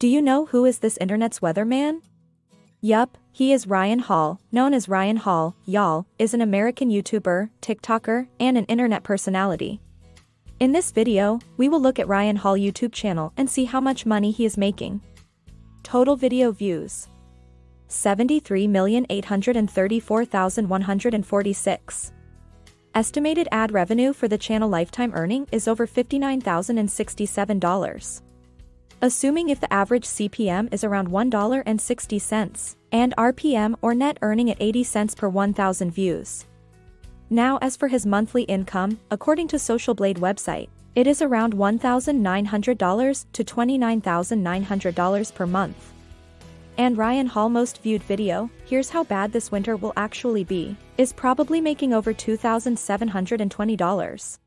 Do you know who is this internet's weatherman? Yup, he is Ryan Hall, known as Ryan Hall, y'all, is an American YouTuber, TikToker, and an internet personality. In this video, we will look at Ryan Hall YouTube channel and see how much money he is making. Total video views. 73,834,146. Estimated ad revenue for the channel lifetime earning is over $59,067. Assuming if the average CPM is around $1.60 and RPM or net earning at 80 cents per 1,000 views. Now as for his monthly income, according to Social Blade website, it is around $1,900 to $29,900 per month. And Ryan Hall most viewed video, here's how bad this winter will actually be, is probably making over $2,720.